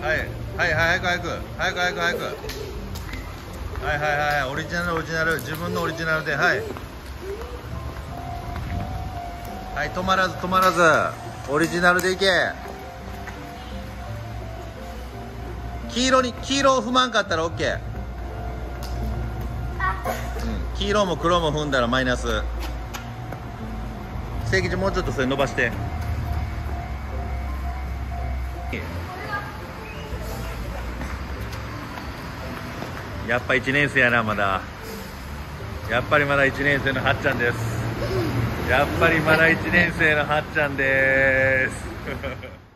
はい。はいはい早く早く。早く早く早く。はいはいはいオリジナルオリジナル自分のオリジナルではい。はい止まらず止まらず。オリジナルでいけ。黄色に黄色を踏まんかったら OK、うん、黄色も黒も踏んだらマイナス正吉もうちょっとそれ伸ばして。やっぱ1年生やなまだ。やっぱりまだ1年生のはっちゃんです。やっぱりまだ1年生のはっちゃんです。